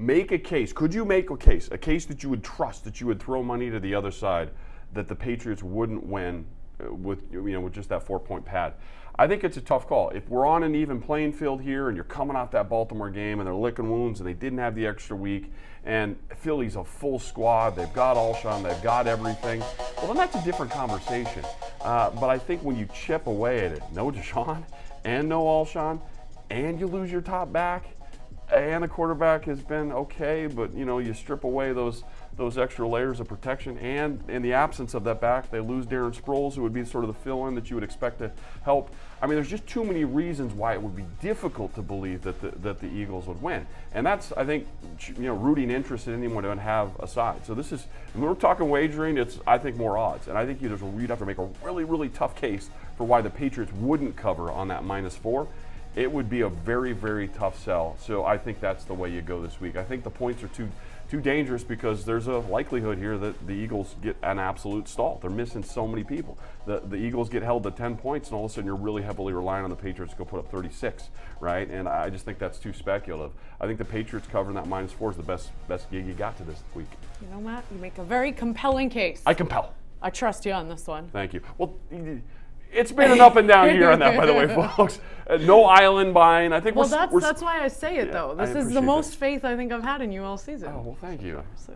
make a case. Could you make a case, a case that you would trust, that you would throw money to the other side, that the Patriots wouldn't win uh, with you know with just that four point pad? I think it's a tough call. If we're on an even playing field here, and you're coming off that Baltimore game, and they're licking wounds, and they didn't have the extra week, and Philly's a full squad, they've got Alshon, they've got everything. Well, then that's a different conversation. Uh, but I think when you chip away at it, no DeSean and no Alshon, and you lose your top back and the quarterback has been okay, but you know you strip away those those extra layers of protection, and in the absence of that back, they lose Darren Sproles, who would be sort of the fill-in that you would expect to help. I mean, there's just too many reasons why it would be difficult to believe that the, that the Eagles would win, and that's I think you know rooting interest in anyone to have aside. So this is when we're talking wagering, it's I think more odds, and I think you'd have to make a really really tough case for why the Patriots wouldn't cover on that minus four it would be a very, very tough sell. So I think that's the way you go this week. I think the points are too too dangerous because there's a likelihood here that the Eagles get an absolute stall. They're missing so many people. The the Eagles get held to 10 points, and all of a sudden you're really heavily relying on the Patriots to go put up 36, right? And I just think that's too speculative. I think the Patriots covering that minus four is the best best gig you got to this week. You know, Matt, you make a very compelling case. I compel. I trust you on this one. Thank you. Well. It's been an up and down year on that, by the way, folks. Uh, no island buying. I think well, we're, that's we're, that's why I say it yeah, though. This I is the most that. faith I think I've had in you all season. Oh well, thank you. So,